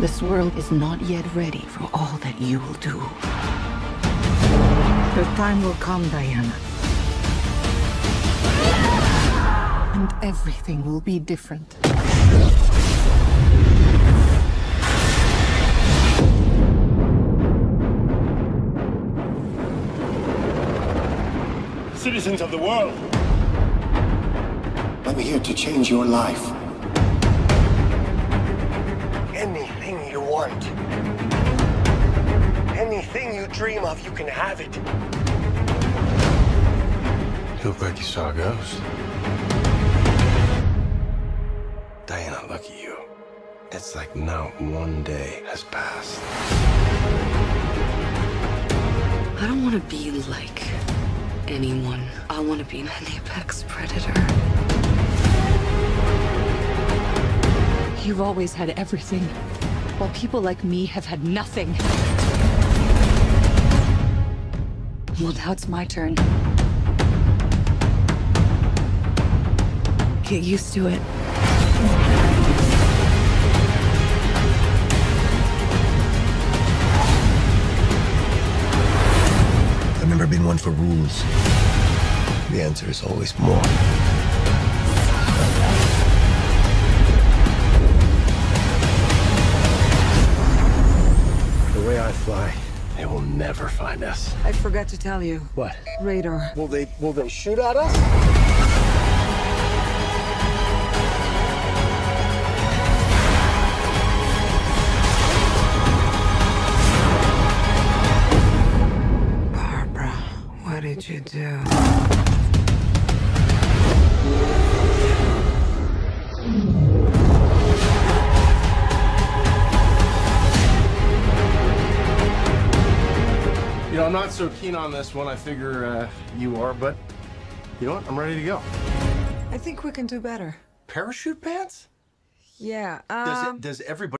This world is not yet ready for all that you will do. Your time will come, Diana. And everything will be different. Citizens of the world, I'm here to change your life. Anything you want, anything you dream of, you can have it. You look like you saw a ghost. Diana, look at you. It's like not one day has passed. I don't want to be like anyone. I want to be an apex predator. You've always had everything, while people like me have had nothing. Well, now it's my turn. Get used to it. I've never been one for rules. The answer is always more. Fly, they will never find us. I forgot to tell you. What? Radar. Will they will they shoot at us? Barbara, what did you do? Know, I'm not so keen on this one. I figure uh, you are, but you know what? I'm ready to go. I think we can do better. Parachute pants? Yeah, Does um... it? Does everybody?